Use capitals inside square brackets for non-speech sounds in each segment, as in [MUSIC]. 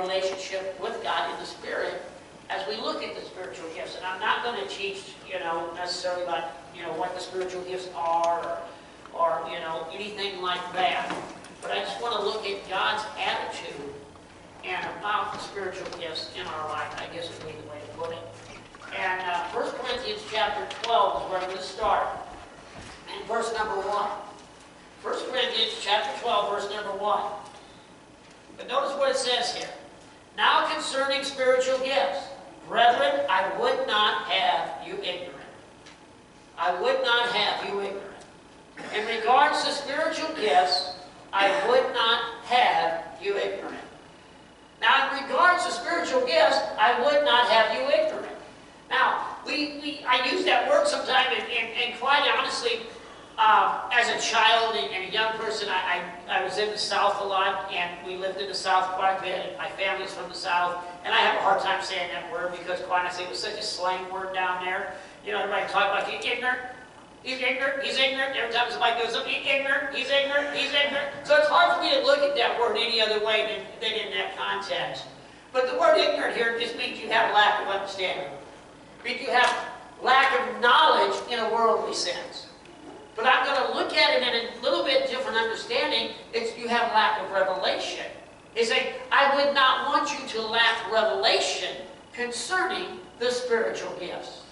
relationship with God in the Spirit as we look at the spiritual gifts. And I'm not going to teach, you know, necessarily about, you know, what the spiritual gifts are or, or you know, anything like that. But I just want to look at God's attitude and about the spiritual gifts in our life, I guess would be the way to put it. And uh, 1 Corinthians chapter 12 is where I'm going to start. And verse number 1. 1 Corinthians chapter 12, verse number 1. But notice what it says here. Now concerning spiritual gifts, brethren, I would not have you ignorant. I would not have you ignorant. In regards to spiritual gifts, I would not have you ignorant. Now, in regards to spiritual gifts, I would not have you ignorant. Now, we, we I use that word sometimes, and, and, and quite honestly, um, as a child and, a young person, I, I, I, was in the South a lot, and we lived in the South quite a bit. My family's from the South, and I have a hard time saying that word because, quite honestly, it was such a slang word down there. You know, everybody talk about you ignorant. He's ignorant, he's ignorant. Every time somebody goes up, he's ignorant, he's ignorant, he's ignorant. So it's hard for me to look at that word any other way than, than in that context. But the word ignorant here just means you have lack of understanding. Means you have lack of knowledge in a worldly sense. But I'm going to look at it in a little bit different understanding. It's you have lack of revelation. He's saying, I would not want you to lack revelation concerning the spiritual gifts.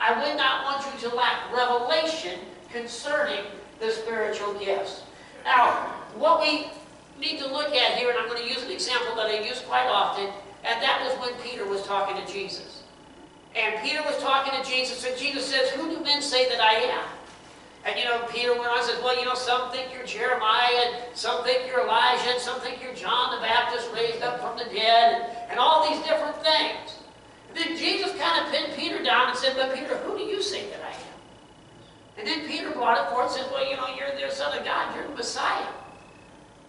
I would not want you to lack revelation concerning the spiritual gifts. Now, what we need to look at here, and I'm going to use an example that I use quite often, and that was when Peter was talking to Jesus. And Peter was talking to Jesus, and Jesus says, Who do men say that I am? And you know, Peter went on and says, Well, you know, some think you're Jeremiah, and some think you're Elijah, and some think you're John the Baptist raised up from the dead, and, and all these different things. Then Jesus kind of pinned Peter down and said, But Peter, who do you say that I am? And then Peter brought it forth and said, Well, you know, you're the Son of God, you're the Messiah.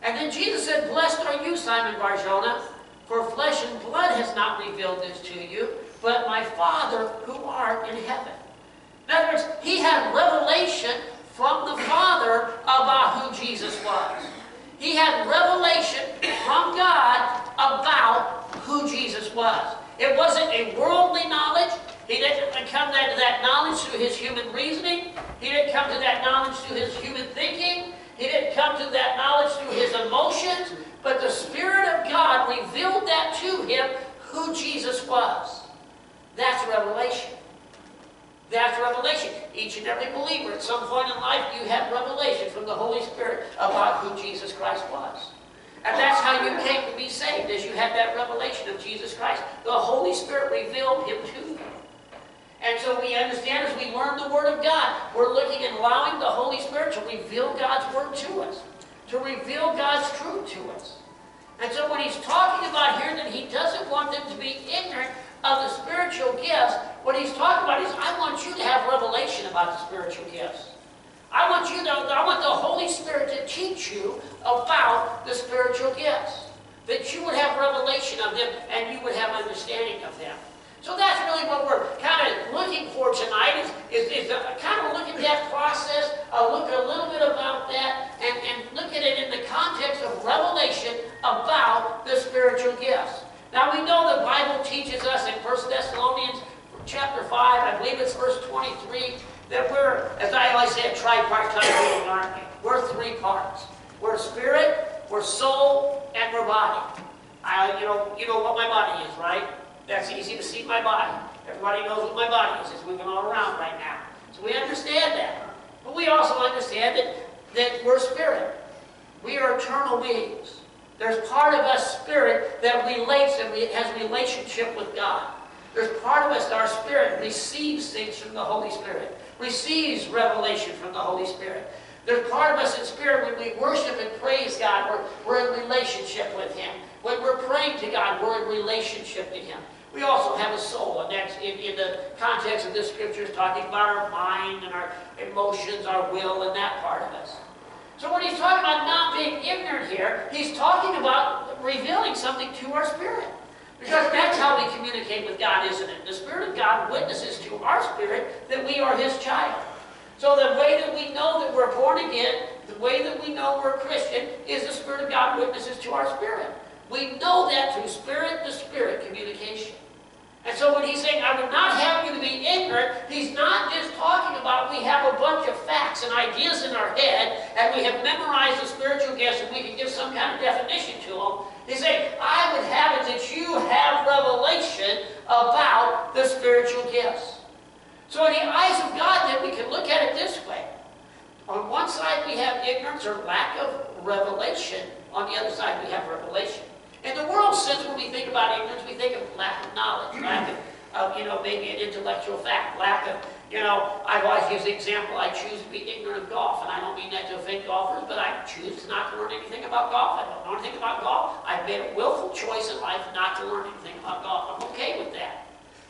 And then Jesus said, Blessed are you, Simon Barjona, for flesh and blood has not revealed this to you, but my Father who art in heaven. In other words, he had revelation from the Father about who Jesus was. He had revelation from God about who Jesus was. It wasn't a worldly knowledge. He didn't come to that knowledge through his human reasoning. He didn't come to that knowledge through his human thinking. He didn't come to that knowledge through his emotions. But the Spirit of God revealed that to him who Jesus was. That's revelation. That's revelation. Each and every believer at some point in life, you had revelation from the Holy Spirit about who Jesus Christ was. And that's how you came to be saved, as you had that revelation of Jesus Christ. The Holy Spirit revealed him to you. And so we understand as we learn the Word of God, we're looking and allowing the Holy Spirit to reveal God's Word to us, to reveal God's truth to us. And so when he's talking about here that he doesn't want them to be ignorant of the spiritual gifts, what he's talking about is, I want you to have revelation about the spiritual gifts. I want you to, I want the Holy Spirit to teach you about the spiritual gifts. That you would have revelation of them and you would have understanding of them. So that's really what we're kind of looking for tonight is, is, is kind of look at that process, look a little bit about that, and, and look at it in the context of revelation about the spiritual gifts. Now we know the Bible teaches us in 1 Thessalonians chapter 5, I believe it's verse 23, that we're, as I always say, a tripartite aren't we? We're three parts. We're spirit, we're soul, and we're body. I, you know, you know what my body is, right? That's easy to see my body. Everybody knows what my body is. It's moving all around right now. So we understand that. But we also understand that, that we're spirit. We are eternal beings. There's part of us spirit that relates and has relationship with God. There's part of us, that our spirit receives things from the Holy Spirit receives revelation from the Holy Spirit. There's part of us in spirit when we worship and praise God, we're, we're in relationship with Him. When we're praying to God, we're in relationship to Him. We also have a soul, and that's in, in the context of this scripture is talking about our mind and our emotions, our will, and that part of us. So when he's talking about not being ignorant here, he's talking about revealing something to our spirit. Because that's how we communicate with God, isn't it? The Spirit of God witnesses to our spirit that we are His child. So the way that we know that we're born again, the way that we know we're a Christian, is the Spirit of God witnesses to our spirit. We know that through spirit-to-spirit communication. And so when he's saying, I would not have you to be ignorant, he's not just talking about we have a bunch of facts and ideas in our head, and we have memorized the spiritual gifts, and we can give some kind of definition to them. He's saying, I would have it that you have revelation about the spiritual gifts. So in the eyes of God, then we can look at it this way. On one side, we have ignorance or lack of revelation. On the other side, we have revelation. In the world sense, when we think about ignorance, we think of lack of knowledge, lack of, of, you know, maybe an intellectual fact, lack of, you know, I've always used the example, I choose to be ignorant of golf, and I don't mean that to offend golfers, but I choose not to learn anything about golf. I don't know anything about golf. I've made a willful choice in life not to learn anything about golf. I'm okay with that.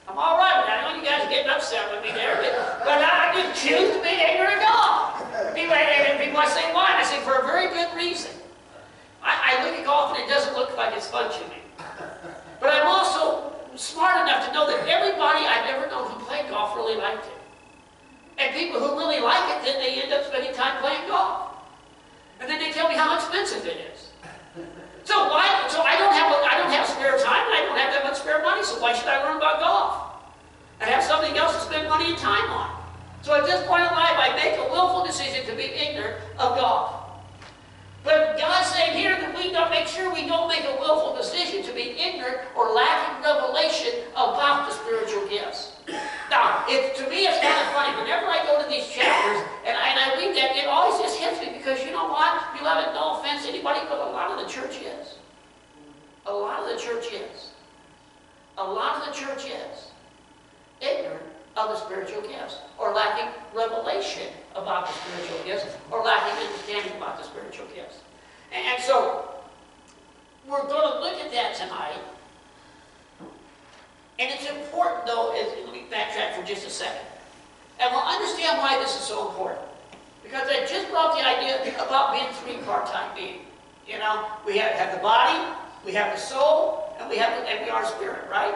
I'm all right with that. I know you guys are getting upset with me there, but, but I just choose to be ignorant of golf. People, and people I say, why? I say, for a very good reason. I, I look at golf and it doesn't look like it's fun to me. But I'm also smart enough to know that everybody I've ever known who played golf really liked it. And people who really like it, then they end up spending time playing golf. And then they tell me how expensive it is. So why? So I don't have I don't have spare time and I don't have that much spare money. So why should I learn about golf? I have something else to spend money and time on. So at this point in life, I make a willful decision to be ignorant of golf. But God's saying here that we don't make sure we don't make a willful decision to be ignorant or lacking revelation about the spiritual gifts. Now, it, to me, it's kind of funny. Whenever I go to these chapters and I, and I read that, it always just hits me because you know what? You have no offense anybody, but a lot of the church is. A lot of the church is. A lot of the church is ignorant of the spiritual gifts, or lacking revelation about the spiritual gifts, or lacking understanding about the spiritual gifts. And, and so, we're going to look at that tonight. And it's important, though, is, let me backtrack for just a second. And we'll understand why this is so important. Because I just brought the idea about being three part-time being. You know, we have, have the body, we have the soul, and we have the, and we are spirit, right?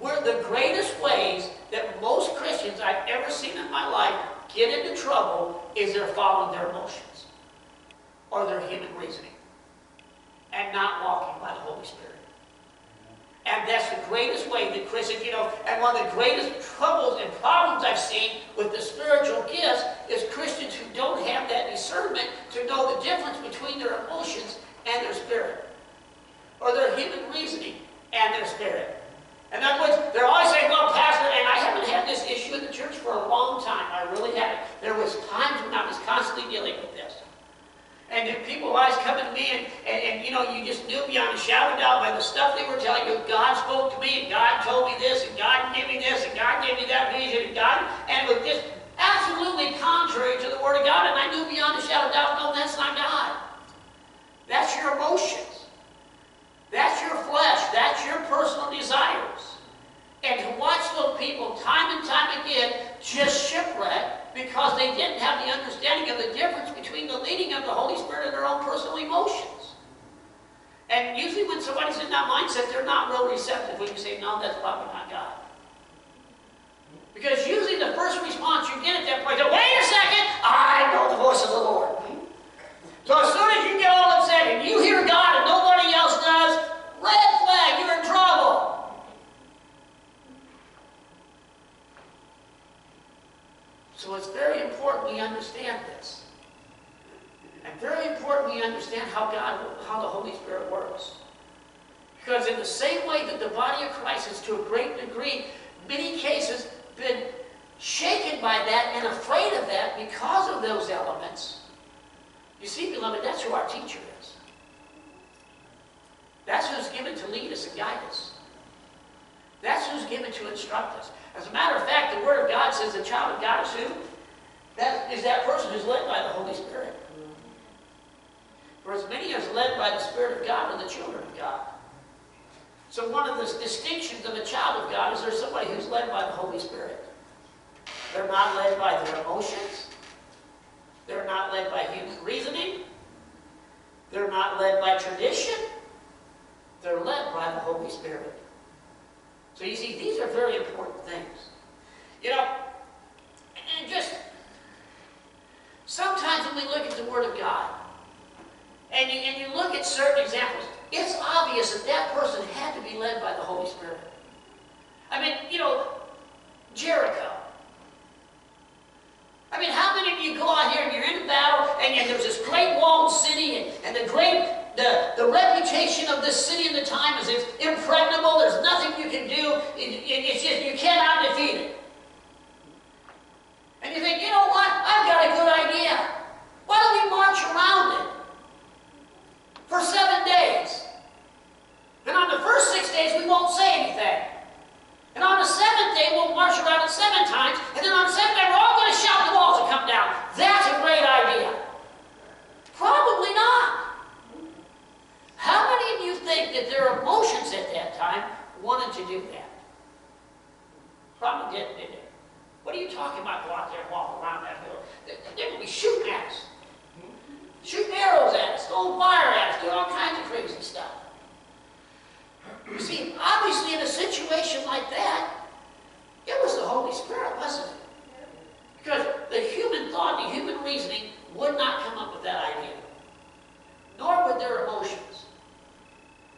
We're the greatest ways that most Christians I've ever seen in my life get into trouble is they're following their emotions or their human reasoning and not walking by the Holy Spirit. And that's the greatest way that Christians, you know, and one of the greatest troubles and problems I've seen with the spiritual gifts is Christians who don't have that discernment to know the difference between their emotions and their spirit, or their human reasoning and their spirit. In other words, they're always saying, well, Pastor, and I haven't had this issue in the church for a long time. I really haven't. There was times when I was constantly dealing with this. And people always coming to me, and, and, and, you know, you just knew beyond a shadow of doubt by the stuff they were telling you, God spoke to me, and God told me this, and God gave me this, and God gave me that vision, and God, and it was just absolutely contrary to the Word of God, and I knew beyond a shadow of doubt, no, that's not God. That's your emotions. That's your flesh. That's your personal desires. And to watch those people time and time again just shipwreck because they didn't have the understanding of the difference between the leading of the Holy Spirit and their own personal emotions. And usually when somebody's in that mindset, they're not real receptive when you say, no, that's probably not God. Because usually the first response you get at that point is, wait a second, I know the voice of the Lord. So as soon as you get all upset and you hear God and nobody else does, red flag, you're in trouble. So it's very important we understand this. And very important we understand how God, how the Holy Spirit works. Because in the same way that the body of Christ has to a great degree, many cases, been shaken by that and afraid of that because of those elements, you see, beloved, that's who our teacher is. That's who's given to lead us and guide us. That's who's given to instruct us. As a matter of fact, the Word of God says the child of God is who? That is that person who's led by the Holy Spirit. For as many as led by the Spirit of God are the children of God. So one of the distinctions of a child of God is there's somebody who's led by the Holy Spirit. They're not led by their emotions. They're not led by human reasoning. They're not led by tradition. They're led by the Holy Spirit. So you see, these are very important things. You know, and just sometimes when we look at the Word of God, and you, and you look at certain examples, it's obvious that that person had to be led by the Holy Spirit. I mean, you know, Jericho. I mean, how many of you go out here and you're in a battle and, and there's this great walled city and, and the great, the, the reputation of this city in the time is it's impregnable, there's nothing you can do, it, it, it's just, you cannot defeat it. And you think, you know what, I've got a good idea. Why don't we march around it for seven days? And on the first six days, we won't say anything. And on the seventh day, we'll march around it seven times. And then on the seventh day, we're all going to shout the walls will come down. That's a great idea. Probably not. How many of you think that their emotions at that time wanted to do that? Probably didn't, did they? What are you talking about? Go out there and walk around that hill. They're going to be shooting at us. Shooting arrows at us, throwing fire at us, doing all kinds of crazy stuff. You see, obviously in a situation like that, it was the Holy Spirit, wasn't it? Because the human thought, the human reasoning would not come up with that idea. Nor would their emotions.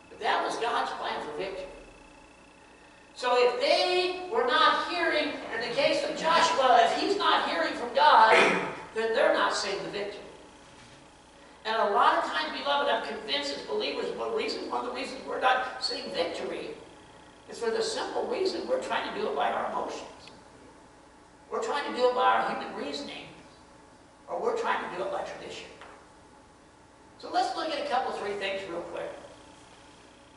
But that was God's plan for victory. So if they were not hearing, in the case of Joshua, if he's not hearing from God, then they're not seeing the victory. And a lot of times, beloved, I'm convinced as believers, one reason, one of the reasons we're not seeing victory is for the simple reason we're trying to do it our emotions. We're trying to do it by our human reasoning, or we're trying to do it by tradition. So let's look at a couple, three things real quick.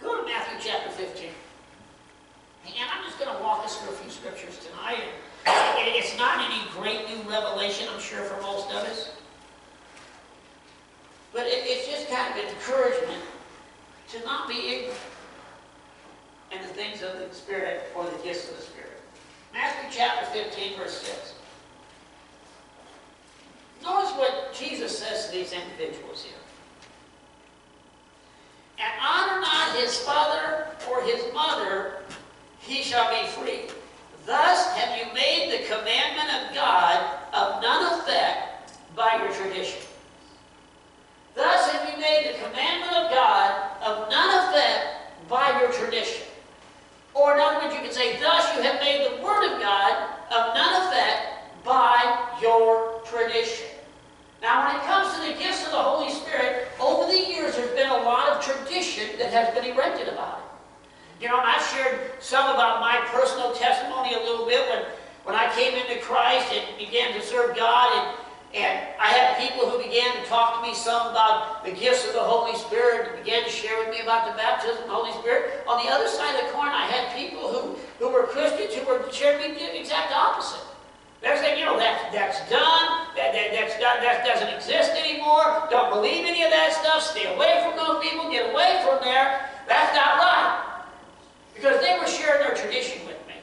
Go to Matthew chapter 15. And I'm just going to walk us through a few scriptures tonight. It's not any great new revelation, I'm sure, for most of us. But it, it's just kind of an encouragement to not be ignorant in the things of the Spirit or the gifts of the Spirit. Matthew chapter 15, verse 6. Notice what Jesus says to these individuals here. And honor not his father or his mother, he shall be free. Thus have you made the commandment of God of none effect by your tradition. Thus have you made the commandment of God of none effect by your tradition. Or in other words, you could say, thus you have made the word of God of none effect by your tradition. Now, when it comes to the gifts of the Holy Spirit, over the years there's been a lot of tradition that has been erected about it. You know, and I've shared some about my personal testimony a little bit when, when I came into Christ and began to serve God and and I had people who began to some about the gifts of the Holy Spirit and began to share with me about the baptism of the Holy Spirit. On the other side of the coin, I had people who, who were Christians who were sharing me the exact opposite. They're saying, you know, that, that's done, that, that, that's done, that doesn't exist anymore, don't believe any of that stuff, stay away from those people, get away from there. That's not right. Because they were sharing their tradition with me.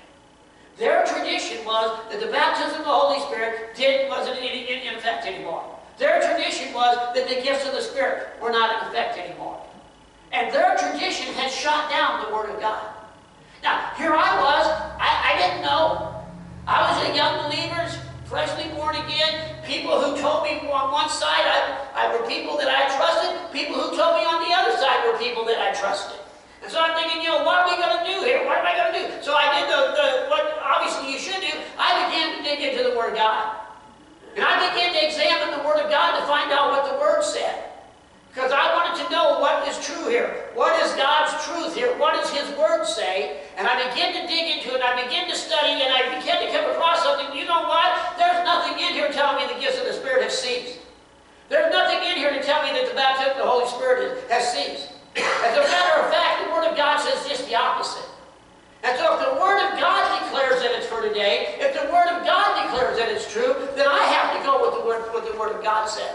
their tradition was that the baptism of the Holy Spirit did, wasn't in, in, in effect anymore. Their tradition was that the gifts of the Spirit were not in effect anymore. And their tradition had shot down the Word of God. Now, here I was, I, I didn't know. I was a young believer, freshly born again. People who told me on one side I, I were people that I trusted. People who told me on the other side were people that I trusted. And so I'm thinking, you know, what are we going to do here? What am I going to do? So I did the, the, what obviously you should do. I began to dig into the Word of God. And I began to examine the Word of God to find out what the Word said. Because I wanted to know what is true here. What is God's truth here? What does His Word say? And I began to dig into it. I began to study, and I began to come across something. You know what? There's nothing in here telling me the gifts of the Spirit have ceased. There's nothing in here to tell me that the baptism of the Holy Spirit has ceased. As a matter of fact, the Word of God says just the opposite. And so if the Word of God declares that it's for today, if the Word of God declares that it's true, then I have to go with the Word, what the Word of God says.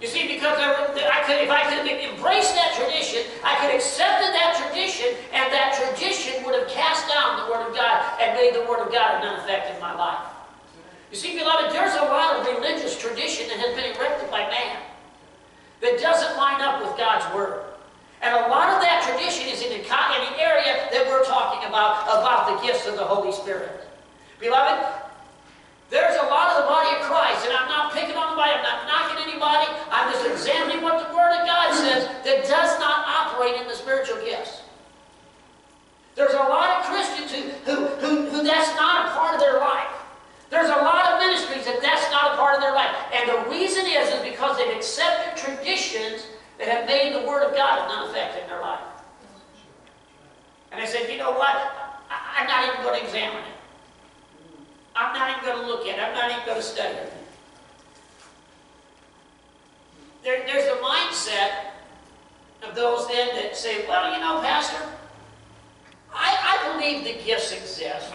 You see, because I, I could, if I could embrace that tradition, I could accept that tradition, and that tradition would have cast down the Word of God and made the Word of God of effect in my life. You see, beloved, there's a lot of religious tradition that has been erected by man that doesn't line up with God's Word. And a lot of that tradition is in the, in the area that we're talking about, about the gifts of the Holy Spirit. Beloved, there's a lot of the body of Christ, and I'm not picking on anybody, I'm not knocking anybody, I'm just examining what the Word of God says that does not operate in the spiritual gifts. There's a lot of Christians who, who, who, who that's not a part of their life. There's a lot of ministries that that's not a part of their life. And the reason is, is because they've accepted traditions that have made the Word of God of none in their life. And they said, you know what? I, I'm not even going to examine it. I'm not even going to look at it. I'm not even going to study it. There, there's a mindset of those then that say, well, you know, Pastor, I, I believe the gifts exist.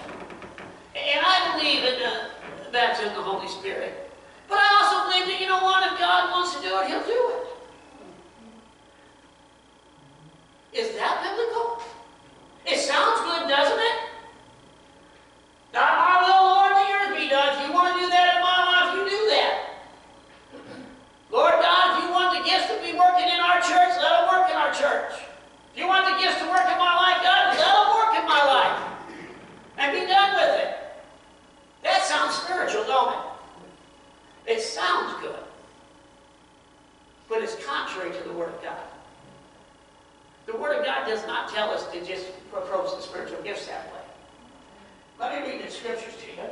And I believe in the baptism of the Holy Spirit. But I also believe that, you know what, if God wants to do it, He'll do it. Is that biblical? It sounds good, doesn't it? Not my will, Lord, the earth be done. If you want to do that in my life, you do that. Lord God, if you want the gifts to be working in our church, let them work in our church. If you want the gifts to work in my life, God, let them work in my life. And be done with it. That sounds spiritual, don't it? It sounds good. But it's contrary to the Word of God. The Word of God does not tell us to just approach the spiritual gifts that way. Let me read the scriptures to you.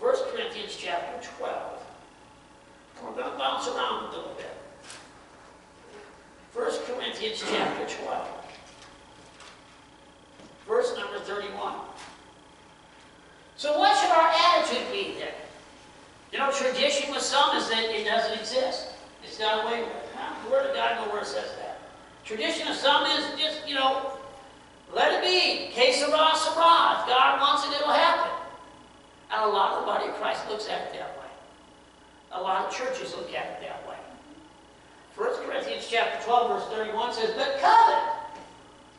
1 Corinthians chapter 12. We're going to bounce around a little bit. 1 Corinthians chapter 12. Verse number 31. So what should our attitude be then? You know, tradition with some is that it doesn't exist. It's done away with. Huh? The Word of God nowhere says that. Tradition of some is just, you know, let it be. Que sera, sera. If God wants it, it'll happen. And a lot of the body of Christ looks at it that way. A lot of churches look at it that way. 1 Corinthians chapter 12, verse 31 says, But covet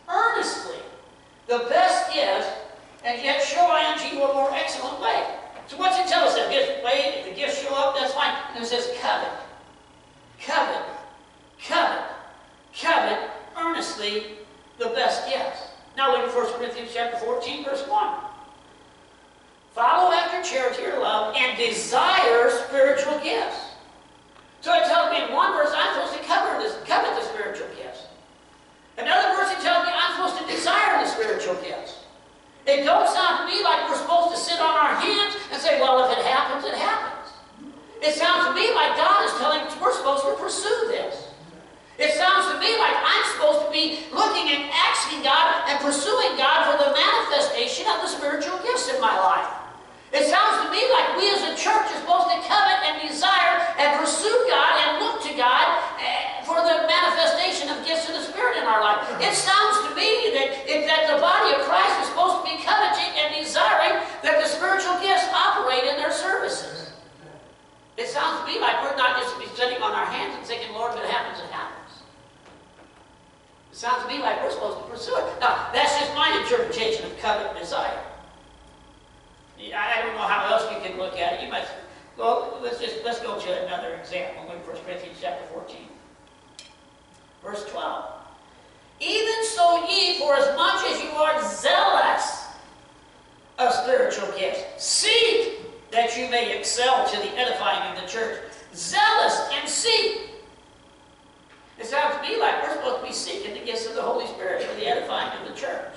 earnestly the best gift, and yet show I unto you a more excellent way. So what's it tell us? That gifts wait, if the gifts show up, that's fine. And it says covet. Covet. Covet covet earnestly the best gifts. Now look at 1 Corinthians chapter 14, verse 1. Follow after charity or love and desire spiritual gifts. So it tells me in one verse I'm supposed to cover this, covet the spiritual gifts. Another verse it tells me I'm supposed to desire the spiritual gifts. It don't sound to me like we're supposed to sit on our hands and say, well, if it happens, it happens. It sounds to me like God is telling us we're supposed to pursue this. It sounds to me like I'm supposed to be looking and asking God and pursuing God for the manifestation of the spiritual gifts in my life. It sounds to me like we as a church are supposed to covet and desire and pursue God and look to God eh, for the manifestation of gifts of the Spirit in our life. It sounds to me that, that the body of Christ is supposed to be coveting and desiring that the spiritual gifts operate in their services. It sounds to me like we're not just to be sitting on our hands and thinking, Lord, if it happens, it happens. Sounds to me like we're supposed to pursue it. Now, that's just my interpretation of covet and desire. I don't know how else you can look at it. You might, well, let's just, let's go to another example. At 1 Corinthians chapter 14. Verse 12. Even so ye, for as much as you are zealous of spiritual gifts, seek that you may excel to the edifying of the church. Zealous and seek. It sounds to me like we're supposed to be seeking the gifts of the Holy Spirit for the edifying of the church.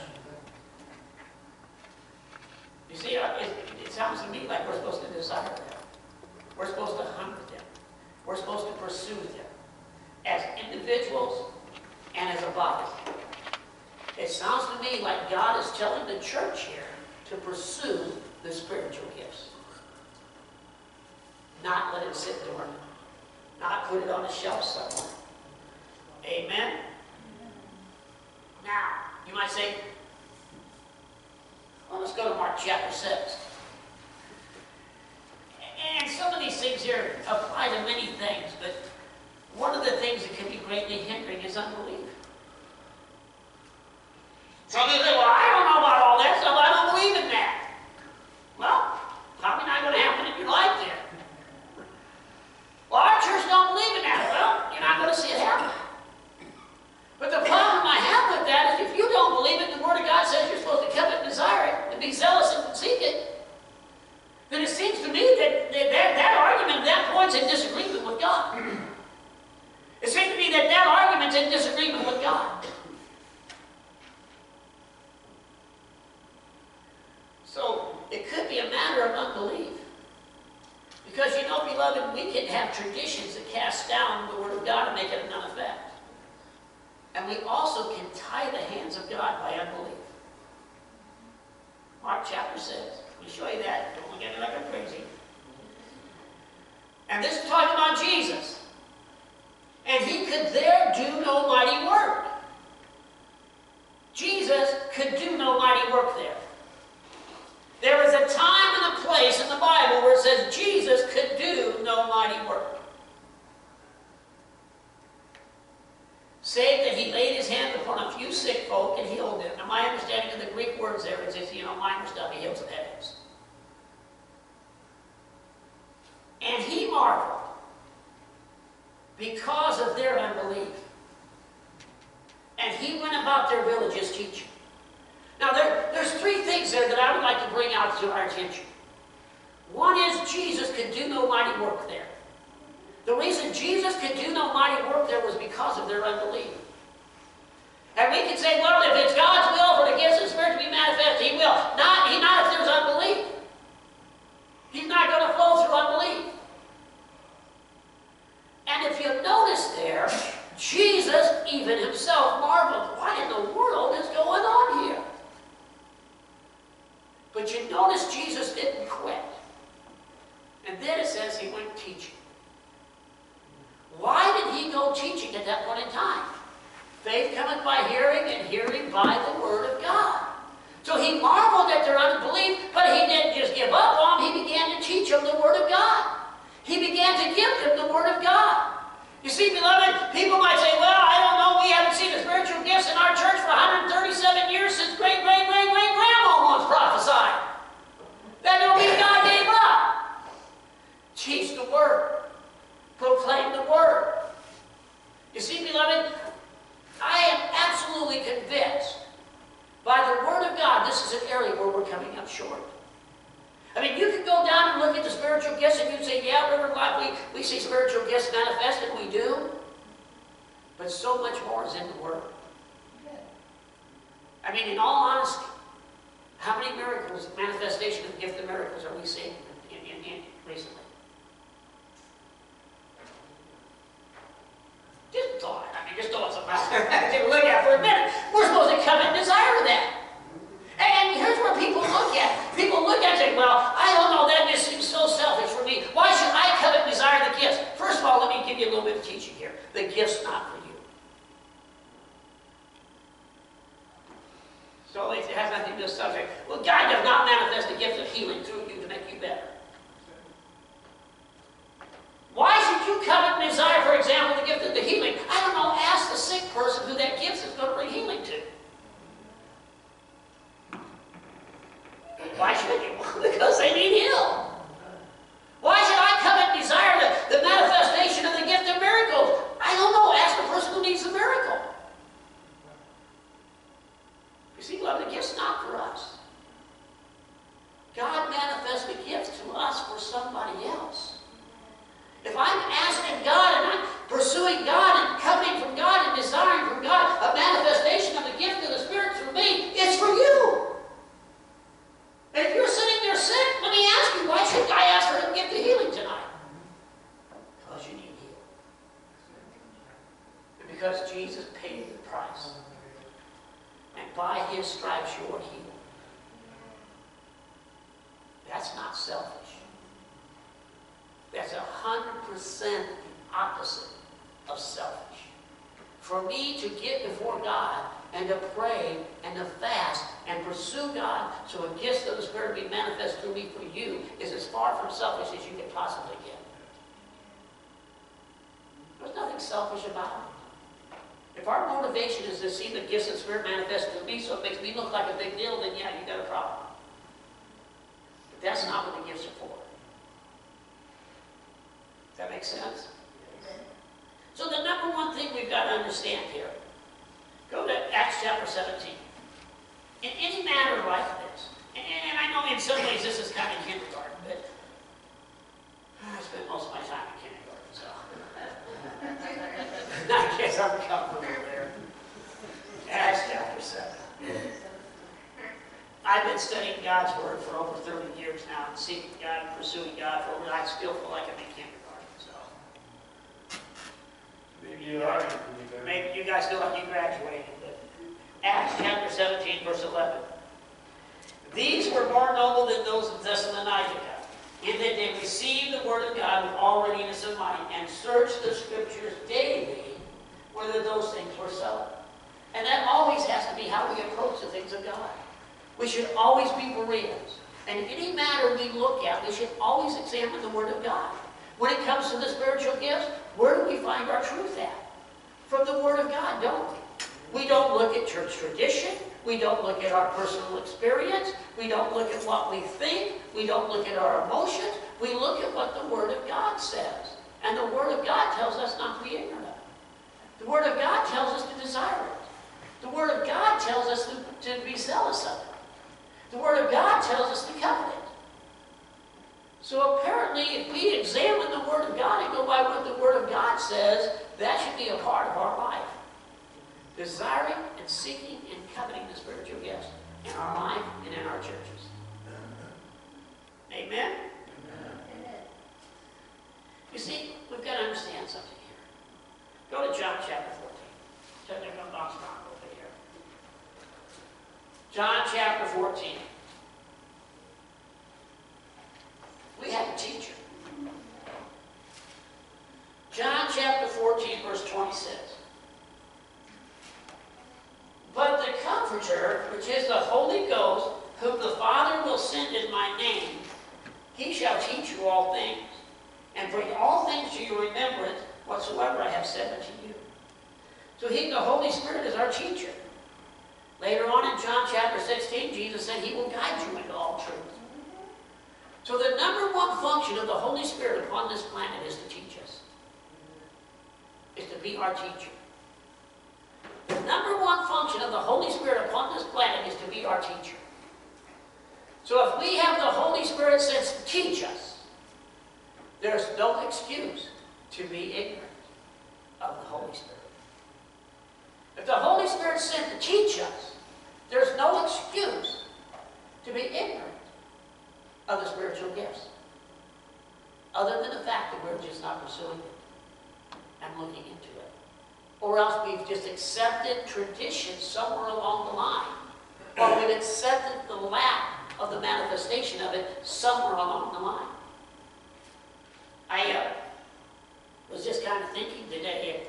You see, uh, it, it sounds to me like we're supposed to desire them. We're supposed to hunger them. We're supposed to pursue them as individuals and as a body. It sounds to me like God is telling the church here to pursue the spiritual gifts. Not let it sit dormant. Not put it on a shelf somewhere. Amen? Now, you might say, well, let's go to Mark chapter 6. And some of these things here apply to many things, but one of the things that can be greatly hindering is unbelief. Some people say, well, I don't know about all that stuff. I don't believe in that. Well, probably not going to happen in your life then. Well, our church don't believe in that. Well, you're not going to see it happen. it's in disagreement with God. So it could be a matter of unbelief. Because you know, beloved, we can have traditions that cast down the Word of God and make it of none effect. And we also can tie the hands of God by unbelief. Mark chapter 6. Let me show you that. Don't look at it like I'm crazy. And this is talking about Jesus. And he could there do no mighty work. Jesus could do no mighty work there. There is a time and a place in the Bible where it says Jesus could do no mighty work. Save that he laid his hand upon a few sick folk and healed them. Now, my understanding of the Greek words there is just, you know, minor stuff. He heals some headaches. And he marveled because of their unbelief. And he went about their villages teaching. Now, there, there's three things that I would like to bring out to our attention. One is Jesus could do no mighty work there. The reason Jesus could do no mighty work there was because of their unbelief. And we can say, well, if it's God's will for the gifts of the Spirit to be manifested, He will. Not, he, not if there's unbelief. He's not going to flow through unbelief. And if you notice there, Jesus even himself marveled, what in the world is going on here? But you notice Jesus didn't quit. And then it says he went teaching. Why did he go teaching at that point in time? Faith cometh by hearing, and hearing by the word of God. So he marveled at their unbelief, but he didn't just give up on them. He began to teach them the word of God. He began to give them the word of God. You see, beloved, people might say, well, I don't know, we haven't seen the spiritual gifts in our church for 137 years since great, great, great, That don't mean God gave up. Teach the word. Proclaim the word. You see, beloved, I am absolutely convinced by the word of God, this is an area where we're coming up short. I mean, you could go down and look at the spiritual gifts and you'd say, yeah, River Life, we, we see spiritual gifts manifested, we do. But so much more is in the Word. I mean, in all honesty, how many miracles, manifestation of the gift of miracles are we seeing in, in, in recently? Just thought. I mean, just thought something out there to look at for a minute. We're supposed to come and desire that. And here's where people look at. People look at it and say, well, I don't know, that just seems so selfish for me. Why should I come and desire the gifts? First of all, let me give you a little bit of teaching here. The gift's not for you. So it has nothing to do with the subject. Well, God does not manifest the gift of healing through you to make you better. Why should you come and desire, for example, the gift of the healing? I don't know, ask the sick person who that gift is going to bring healing to. Why should you? because they need healed. Why should I come and desire the, the manifestation of the gift of miracles? I don't know. Ask the person who needs the miracle. You see, love, the gift's not for us. God manifests the gift to us for somebody else. If I'm asking God and I'm pursuing God and coming from God and desiring from God a manifestation of the gift of the Spirit through me, it's for you. And if you're sitting there sick, let me ask you, why should I ask for him to give the healing tonight? Because you need healing. And because Jesus paid the price. And by his stripes you're healed. That's not selfish. That's a hundred percent the opposite of selfish. For me to get before God and to pray and to fast and pursue God so a gift of the Spirit be manifest through me for you is as far from selfish as you can possibly get. There's nothing selfish about it. If our motivation is to see the gifts of the Spirit manifest through me so it makes me look like a big deal, then yeah, you got a problem. But that's not what the gifts are for. That make sense? So the number one thing we've got to understand here Go to Acts chapter 17. In any matter like this, and, I know in some ways this is kind of kindergarten, but I spent most of my time in kindergarten, so [LAUGHS] I guess I'm comfortable there. Acts chapter 7. I've been studying God's Word for over 30 years now and seeking God and pursuing God for over. I still feel like I'm in kindergarten, so. Maybe you are. Maybe you guys feel like you graduated. Acts chapter 17, verse 11. These were more noble than those of Thessalonica, in that they received the word of God with all readiness of mind and searched the scriptures daily whether those things were so. And that always has to be how we approach the things of God. We should always be Bereans. And any matter we look at, we should always examine the Word of God. When it comes to the spiritual gifts, where do we find our truth at? From the Word of God, don't we? We don't look at church tradition. We don't look at our personal experience. We don't look at what we think. We don't look at our emotions. We look at what the Word of God says. And the Word of God tells us not to be ignorant it. The Word of God tells us to desire it. The Word of God tells us to, to be zealous of it. The Word of God tells us to covet it. So apparently, if we examine the Word of God and go by what the Word of God says, that should be a part of our life. Desiring and seeking and coveting the spiritual gifts in our life and in our churches. Amen? Amen. You see, we've got to understand something here. Go to John chapter 14. Turn your box over here. John chapter 14. We have a teacher. John chapter 14, verse 26. But the Comforter, which is the Holy Ghost, whom the Father will send in my name, he shall teach you all things, and bring all things to your remembrance whatsoever I have said unto you. So he, the Holy Spirit, is our teacher. Later on in John chapter 16, Jesus said he will guide you into all truth. So the number one function of the Holy Spirit upon this planet is to teach us. Is to be our teacher. The number one function of the Holy Spirit upon this planet is to be our teacher. So if we have the Holy Spirit says to teach us, there's no excuse to be ignorant of the Holy Spirit. If the Holy Spirit sent to teach us, there's no excuse to be ignorant of the spiritual gifts. Other than the fact that we're just not pursuing it and looking into it. Or else we've just accepted tradition somewhere along the line. Or we've accepted the lack of the manifestation of it somewhere along the line. I uh, was just kind of thinking today,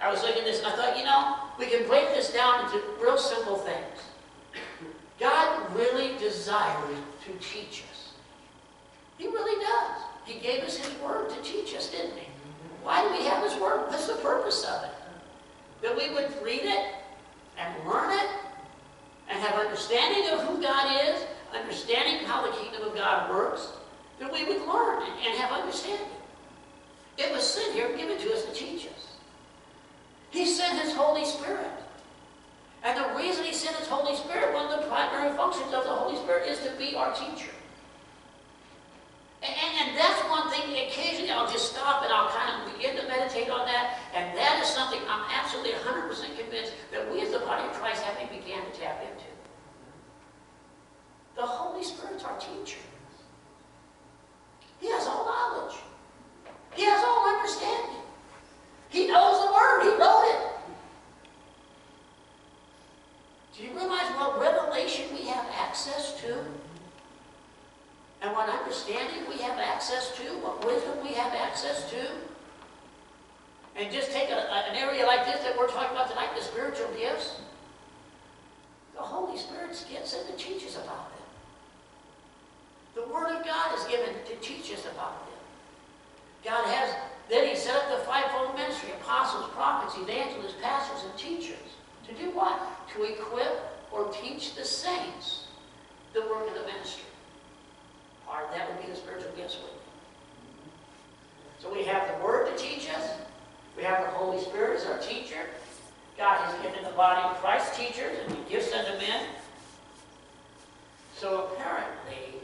I was looking at this and I thought, you know, we can break this down into real simple things. God really desires to teach us. He really does. He gave us His Word to teach us, didn't He? Why do we have His Word? What's the purpose of it? That we would read it and learn it and have understanding of who God is, understanding how the kingdom of God works, that we would learn and have understanding. It was sent here, given to us to teach us. He sent His Holy Spirit. And the reason He sent His Holy Spirit, one of the primary functions of the Holy Spirit is to be our teacher. And, and, that's one thing, occasionally I'll just stop and I'll kind of begin to meditate on that. And that is something I'm absolutely 100% convinced that we as the body of Christ haven't began to tap into. The Holy Spirit's our teacher. He has all knowledge. He has all understanding. He knows the Word. He wrote it. Do you realize what revelation we have access to? And what understanding we have access to? What wisdom we have access to? And just take a, an area like this that we're talking about tonight, the spiritual gifts. The Holy Spirit gets in to teach us about them. The Word of God is given to teach us about them. God has, then He set up the fivefold ministry, apostles, prophets, evangelists, pastors, and teachers. To do what? To equip or teach the saints the work of the ministry. That would be the spiritual gifts So we have the Word to teach us. We have the Holy Spirit as our teacher. God has given the body of Christ teachers and He gives them to men. So apparently,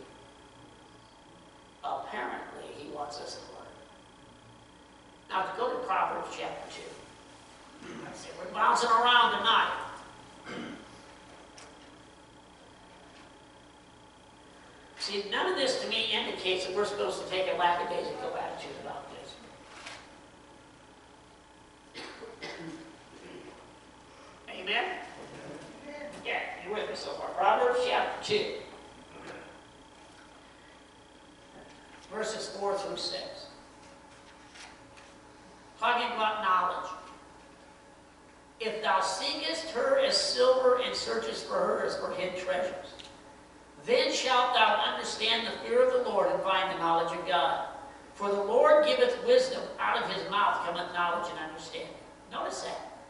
apparently, He wants us to learn. Now, to go to Proverbs chapter 2. I say we're bouncing around tonight. See, none of this to me indicates that we're supposed to take a lackadaisical attitude about this. Amen? Yeah, you're with me so far? Proverbs chapter 2. Verses 4 through 6. Talking about knowledge. If thou seekest her as silver and searchest for her as for hid treasures, then shalt thou understand the fear of the Lord and find the knowledge of God. For the Lord giveth wisdom, out of his mouth cometh knowledge and understanding. Notice that.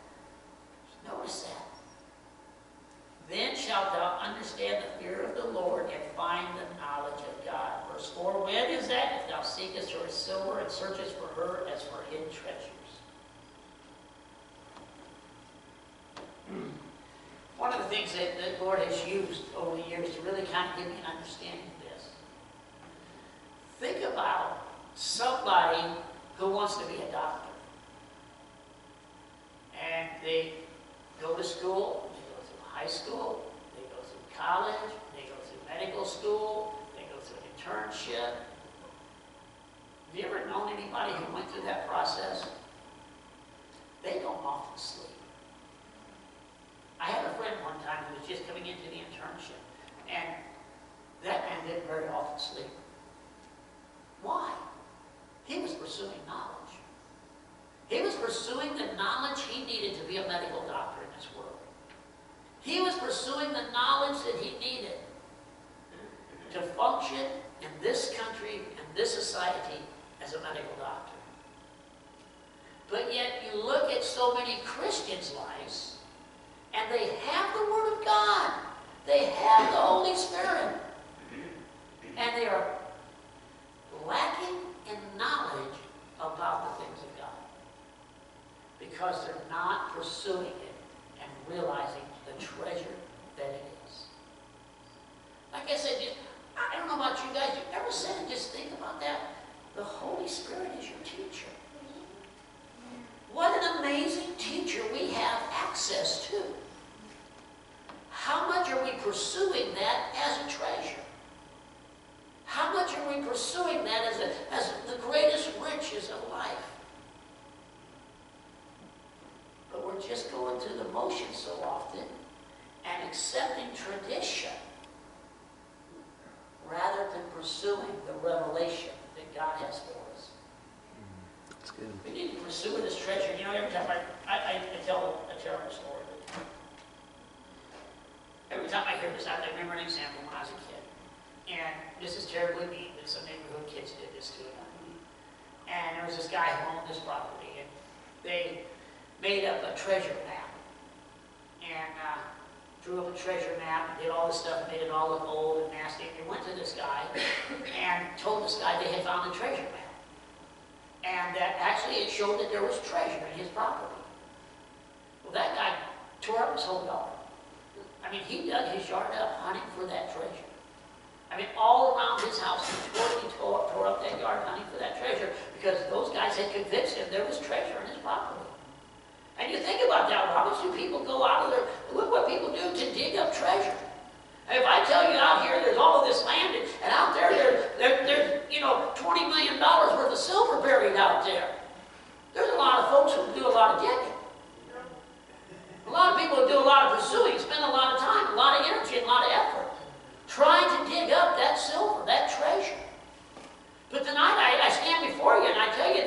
Notice that. Then shalt thou understand the fear of the Lord and find the knowledge of God. Verse 4, when is that? If thou seekest her as silver and searchest for her as for hidden treasures. One of the things that the Lord has used over the years to really kind of give me an understanding of this. Think about somebody who wants to be a doctor. And they go to school, they go through high school, they go through college, they go through medical school, they go through an internship. Have you ever known anybody who went through that process? They don't often sleep. I had a friend one time who was just coming into the internship, and that man didn't very often sleep. Why? He was pursuing knowledge. He was pursuing the knowledge he needed to be a medical doctor in this world. He was pursuing the knowledge that he needed to function in this country, and this society, as a medical doctor. But yet you look at so many Christians' lives, and they have the Word of God. They have the Holy Spirit. And they are lacking in knowledge about the things of God. Because they're not pursuing it and realizing the treasure that it is. Like I said, I don't know about you guys, you ever sit and just think about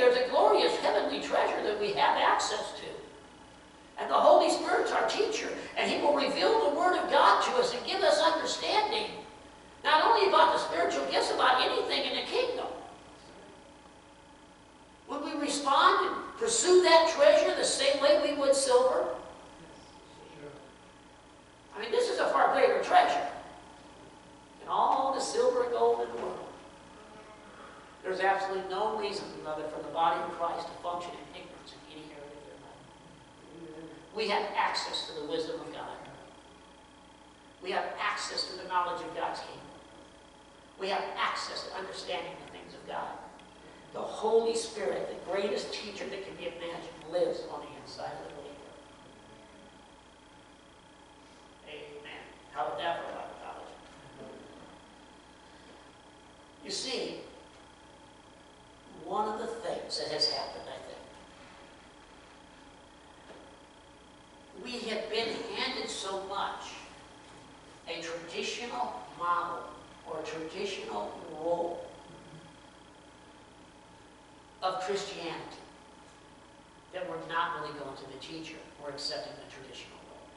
there's a glorious heavenly treasure that we have access to. And the Holy Spirit's our teacher, and He will reveal the Word of God to us and give us understanding, not only about the spiritual gifts, about anything in the kingdom. Would we respond and pursue that treasure the same way we would silver? I mean, this is a far greater treasure than all the silver and gold in the world. There's absolutely no reason, beloved, for the body of Christ to function in ignorance in any area of their life. We have access to the wisdom of God. We have access to the knowledge of God's kingdom. We have access to understanding the things of God. The Holy Spirit, the greatest teacher that can be imagined, lives on the inside of the believer. Amen. How about that for Bible college? You see, one of the things that has happened, I think, we have been handed so much a traditional model or a traditional role of Christianity that we're not really going to the teacher, we're accepting the traditional role.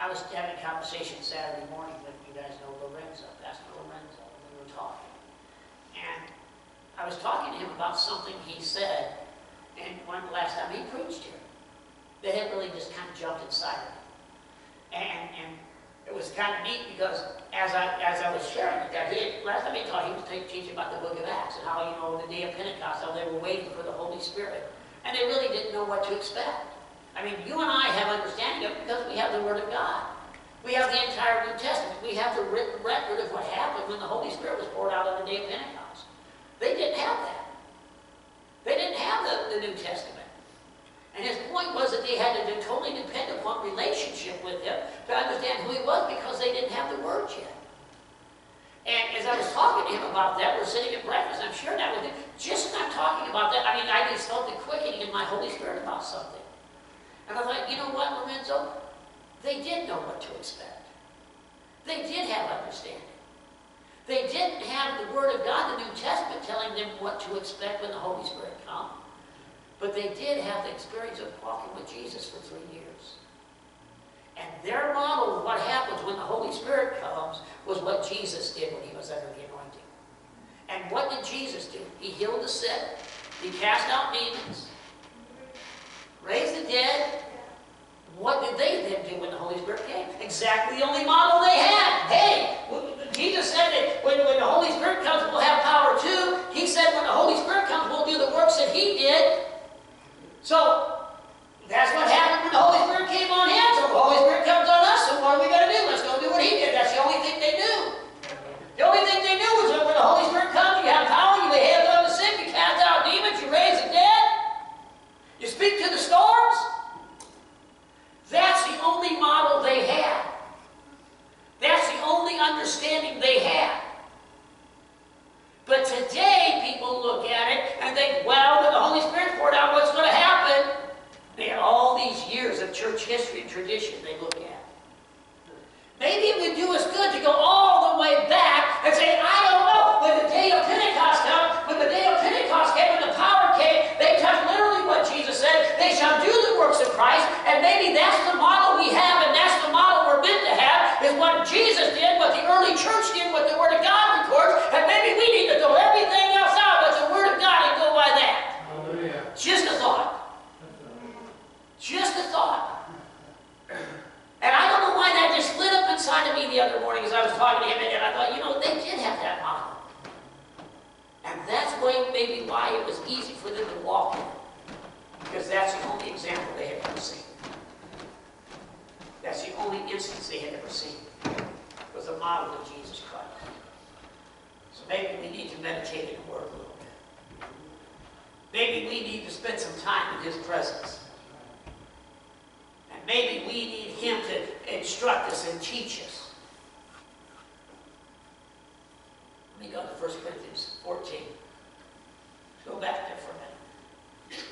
I was having a conversation Saturday morning with, you guys know Lorenzo, Pastor Lorenzo, and we were talking. Was talking to him about something he said, and the last time he preached here, that had really just kind of jumped inside of me. And, and it was kind of neat because as I, as I was sharing it, that he, last time he taught, he was te- teaching about the book of Acts and how, you know, the day of Pentecost, how they were waiting for the Holy Spirit. And they really didn't know what to expect. I mean, you and I have understanding of it because we have the Word of God. We have the entire New Testament. We have the written record of what happened when the Holy Spirit was poured out on the day of Pentecost. They didn't have that. They didn't have the, the New Testament. And his point was that they had to totally depend upon relationship with him to understand who he was because they didn't have the words yet. And as I was talking to him about that, we're sitting at breakfast, I'm sharing that with him. Just as I'm talking about that, I mean, I just felt the quickening in my Holy Spirit about something. And I thought, you know what, Lorenzo? They did know what to expect. They did have understanding. They didn't have the Word of God, the New Testament, telling them what to expect when the Holy Spirit comes. But they did have the experience of walking with Jesus for three years. And their model of what happens when the Holy Spirit comes was what Jesus did when he was under the anointing. And what did Jesus do? He healed the sick, he cast out demons, raised the dead. What did they then do when the Holy Spirit came? Exactly the only model they had. Hey, Jesus said that when, when the Holy Spirit comes, we'll have power too. He said when the Holy Spirit comes, we'll do the works that he did. So, that's what happened when the Holy Spirit came on him. So the Holy Spirit comes on us, so what are we going to do? Let's go do what he did. That's the only thing they knew. The only thing they knew was that when the Holy Spirit comes, you have power, you lay hands on the sick, you cast out demons, you raise the dead, you speak to the storms. That's the only model they had. That's the only understanding they had. But today, people look at it and think, well, when the Holy Spirit poured out, what's going to happen? They had all these years of church history and tradition they look at. Maybe it would do us good to go all the way back and say, I don't know, when the day of Pentecost comes, when the day of Pentecost came, when the power came, they touched literally what Jesus said, they shall do the works of Christ, and maybe that's the model we have, and that's the model we're meant to have, is what Jesus did, what the early church did, what the Word of God records, and maybe we need to throw everything else out but the Word of God and go by that. Hallelujah. Just a thought. Just a thought. And I don't know why that just lit up inside of me the other morning as I was talking to him, and I thought, you know, they did have that model. And that's why, maybe why it was easy for them to walk in. Because that's the only example they had ever seen. That's the only instance they had ever seen. Was the model of Jesus Christ. So maybe we need to meditate in the Word a little bit. Maybe we need to spend some time in His presence. And maybe we need Him to instruct us and teach us. Let me go to 1 Corinthians 14. Let's go back there for a minute.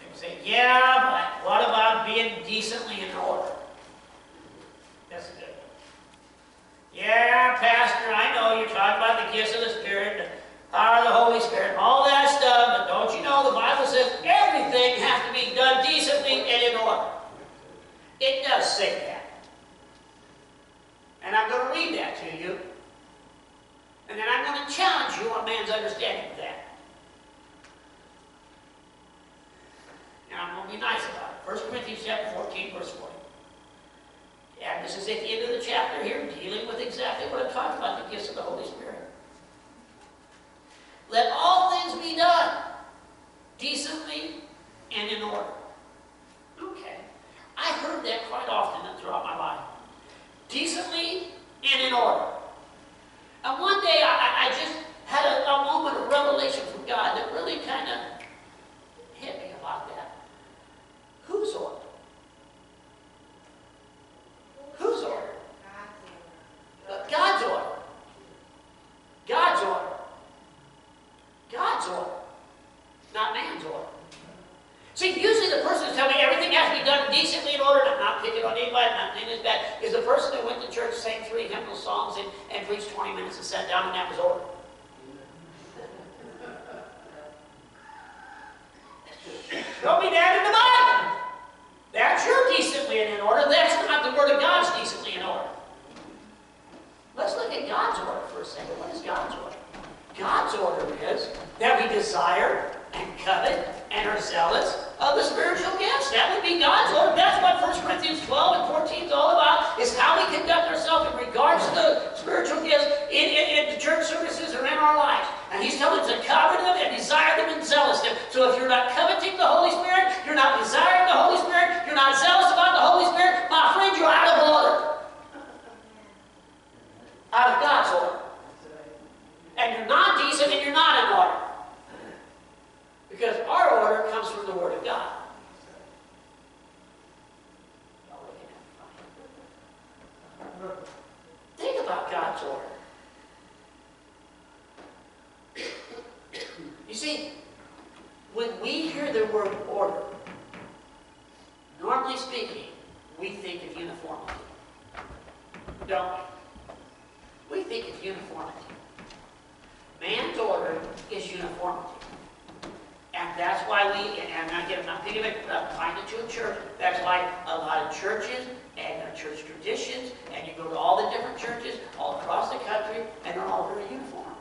They would say, yeah, but what about being decently in order? That's good. Yeah, Pastor, I know you're talking about the gifts of the Spirit, the power of the Holy Spirit, all that stuff, but don't you know the Bible says everything has to be done decently and in order? It does say that. And I'm going to read that to you. And then I'm going to challenge you on man's understanding of that. And I'm going to be nice about it. 1 Corinthians chapter 14, verse 40. And this is at the end of the chapter here, dealing with exactly what I'm talking about, the gifts of the Holy Spirit. Let all things be done decently and in order. Okay. I heard that quite often throughout my life. Decently and in order. And one day I, I just had a, a moment of revelation from God that really kind of hit me about that. Whose order? Whose order? God's order. God's order. God's order. Not man's order. See, usually the person who's telling me everything has to be done decently and order, to not pick not picking on anybody, not saying this bad, is the person who went to church, sang three hymnal songs, and, and preached 20 minutes and sat down, and that was over. Don't be down in the Bible. That's your decently and in order. That's not the Word of God's decently in order. Let's look at God's order for a second. What is God's order? God's order is that we desire and covet and are zealous of the spiritual gifts. That would be God's order. That's what 1 Corinthians 12 and 14 is all about, is how we conduct ourselves in regards to the spiritual gifts in, in, in the church services or in our lives. And he's telling us to covet them and desire them and zealous them. So if you're not coveting the Holy Spirit, you're not desiring the Holy Spirit, you're not zealous about the Holy Spirit, my friend, you're out of order. Out of God's order. And you're not decent and you're not in order. Because our order comes from the Word of God. Think about God's order. You see, when we hear the word order, normally speaking, we think of uniformity. Don't we? We think of uniformity. Man's order is uniformity. And that's why we, and I'm not I'm not I'm applying it uh, to a church. That's why a lot of churches and their church traditions, and you go to all the different churches all across the country, and they're all very uniform.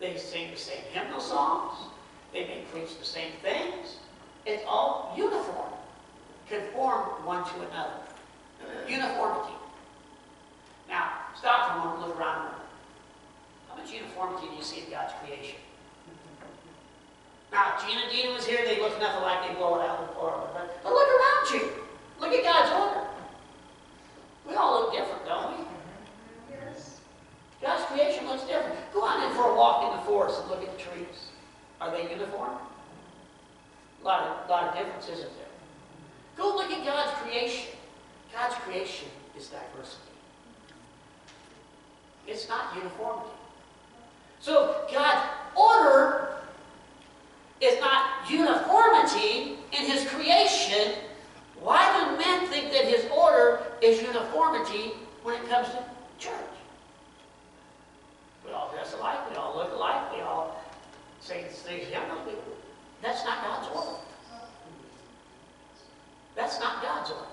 They sing the same hymnal songs. They may preach the same things. It's all uniform. Conform one to another. Uniformity. Now, stop for a moment, look around the. How much uniformity do you see in God's creation? Now, Gina Dina was here, they look nothing like they blow it out of the floor. But, but look around you. Look at God's order. We all look different, don't we? Yes. God's creation looks different. Go on in for a walk in the forest and look at the trees. Are they uniform? A lot of, lot of difference, isn't there? Go look at God's creation. God's creation is diversity. It's not uniformity. So God's order is not uniformity in his creation. Why do men think that his order is uniformity when it comes to church? We all dress alike, we all look alike, we all say same hymnals. we- That's not God's order. That's not God's order.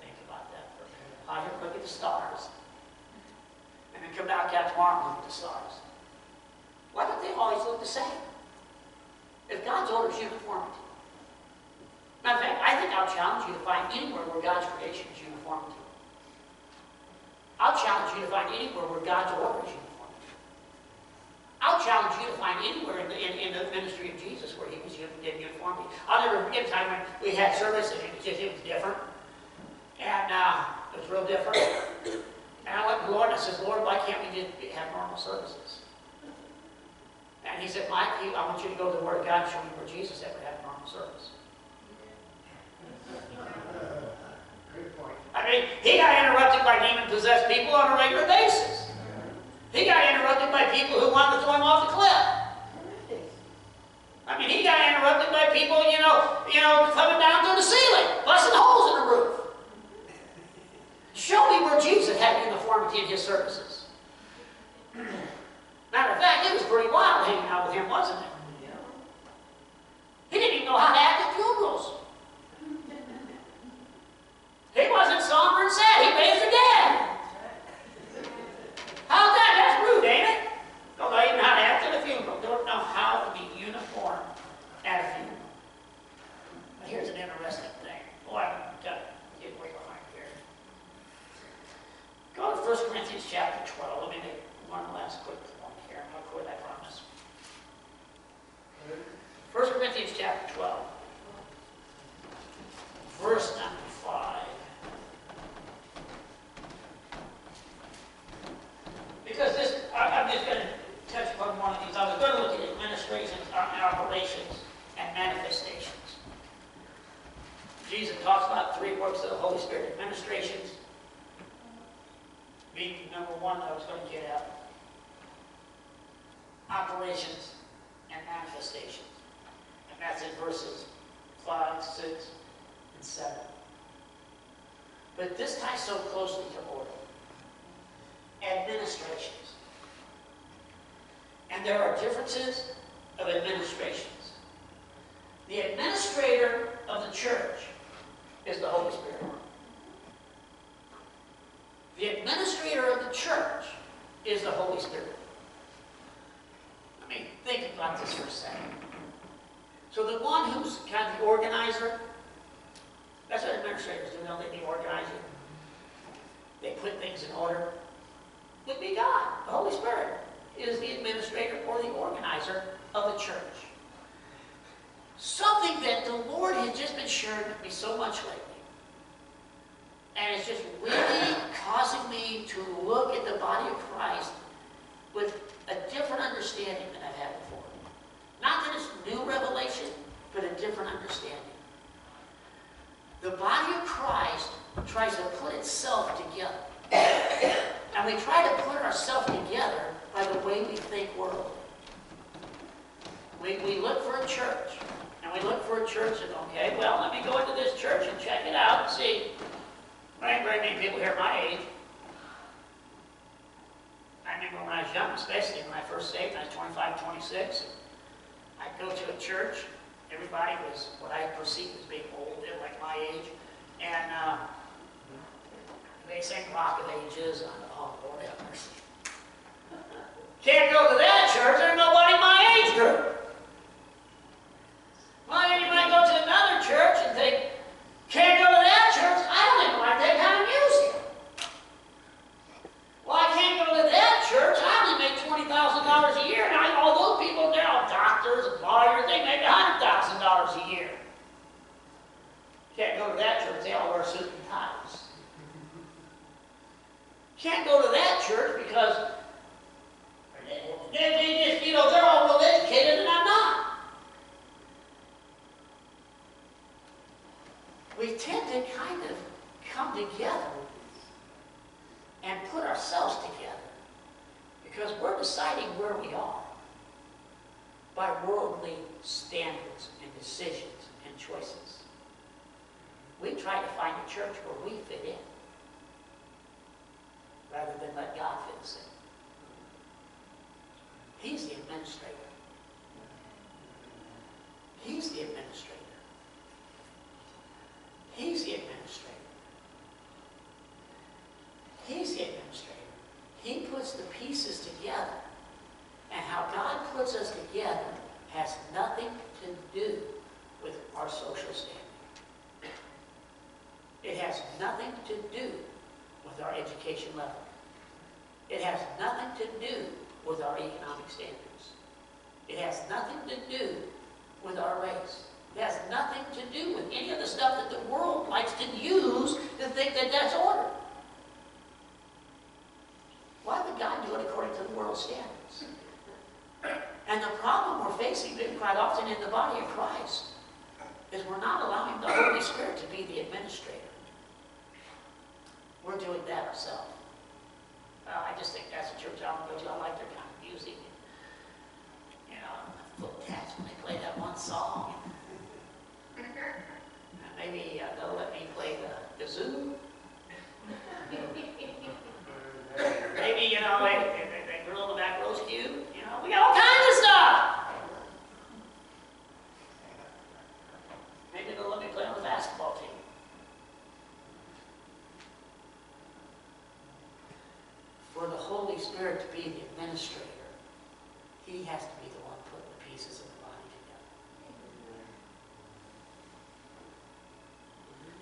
Think about that for a minute. Here, look at the stars. And then come back out tomorrow and look at the stars. Why don't they always look the same? If God's order is uniformity. Matter of fact, I think I'll challenge you to find anywhere where God's creation is uniformity. I'll challenge you to find anywhere where God's order is uniformity. I'll challenge you to find anywhere in the, in, in the ministry of Jesus where he was in uniformity. I'll never forget a time when we had service and it was just, it was different. And uh, it was real different. And I went to the Lord and I said, Lord, why can't we just have normal services? He said, Mike, I want you to go to the Word of God and show me where Jesus ever had a normal service. Good point. I mean, he got interrupted by demon-possessed people on a regular basis. He got interrupted by people who wanted to throw him off the cliff. I mean, he got interrupted by people, you know, you know, coming down through the ceiling, busting holes in the roof. Show me where Jesus had uniformity in his services. Matter of fact, it was pretty wild hanging out with him, wasn't it? He didn't even know how to act at funerals. He wasn't somber and sad. He raised the dead. How's that? That's rude, ain't it? Don't know even how to act at a funeral. Don't know how to be uniform at a funeral. But here's an interesting thing. Boy, I'm. Get way behind here. Go to 1 Corinthians chapter 12. Let me make one last quick point here. I'll quit, I promise. 1 Corinthians chapter 12. Verse number 5. Because this, I- I'm just going to touch upon one of these. I was going to look at administrations, uh, operations, and manifestations. Jesus talks about three works of the Holy Spirit. Administrations being number one I was going to get at. Operations and manifestations. That's in verses 5, 6, and 7. But this ties so closely to order. Administrations. And there are differences of administrations. The administrator of the church is the Holy Spirit. The administrator of the church is the Holy Spirit. I mean, think about this for a second. So the one who's kind of the organizer, that's what administrators do, don't they? Organize it. They put things in order. Would be God, the Holy Spirit, is the administrator or the organizer of the church. Something that the Lord has just been sharing with me so much lately. And it's just really causing me to look at the body of Christ with a different understanding than I've had before. Not that it's new revelation, but a different understanding. The body of Christ tries to put itself together. And we try to put ourselves together by the way we think world. We, we look for a church, and we look for a church and, okay, well, let me go into this church and check it out and see. There ain't very many people here my age. I remember when I was young, especially when I first saved, I was 25, 26, I'd go to a church, everybody was what I perceived as being old, were like my age, and uh, they sang Rock of Ages, and I oh, Lord have mercy. Can't go to that church, body of Christ is we're not allowing the Holy Spirit to be the administrator. We're doing that ourselves. Well, I just think that's a church I don't go to. I like their kind of music. You know, I'm a little attached when they play that one song. And maybe uh, they'll let me play the kazoo. Maybe, you know, they, they, they grill the back roast cube. You know, we got all kinds of stuff. Maybe they'll let me play on the basketball team. For the Holy Spirit to be the administrator, He has to be the one putting the pieces of the body together.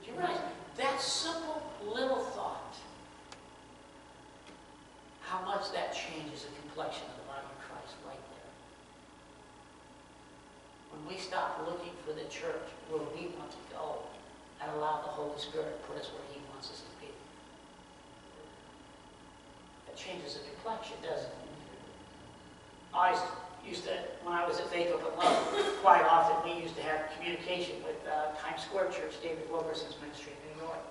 Do you realize that simple little thought, how much that changes the complexion of the body of Christ right there? When we stop looking for the church where we want to go and allow the Holy Spirit to put us where He wants us to be. That changes the complexion, doesn't it? I used to, when I was at Faith Open Love, quite often we used to have communication with uh, Times Square Church, David Wilkerson's ministry in New York.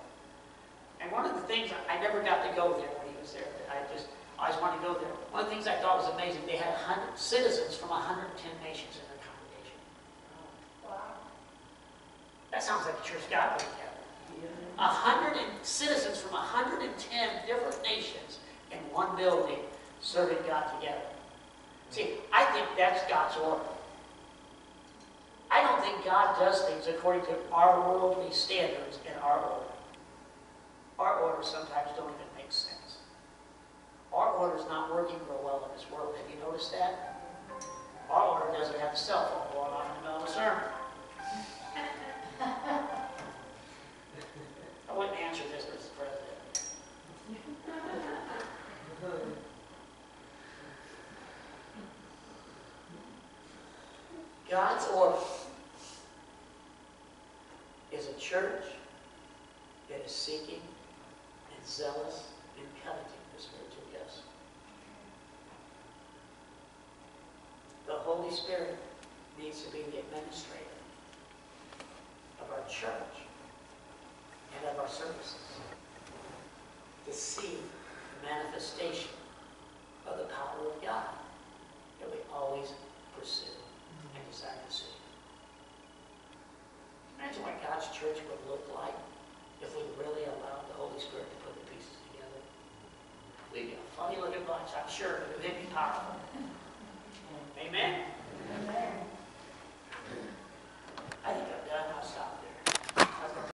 And one of the things, I never got to go there when he was there, but I just, I always wanted to go there. One of the things I thought was amazing, they had 100 citizens from 110 nations in their congregation. That sounds like a church God put together. A hundred citizens from hundred and ten different nations in one building serving God together. See, I think that's God's order. I don't think God does things according to our worldly standards and our order. Our orders sometimes don't even make sense. Our order's not working real well in this world. Have you noticed that? Our order doesn't have a cell phone going off in the middle of a sermon. Wouldn't answer this, Mr. President. God's order is a church that is seeking and zealous and coveting the spiritual gifts. The Holy Spirit needs to be the administrator of our church of our services. To see the manifestation of the power of God that we always pursue and desire to see. Imagine what God's church would look like if we really allowed the Holy Spirit to put the pieces together. We'd be a funny looking bunch, I'm sure, but it'd be powerful. Amen? Amen. I think I'm done. I'll stop.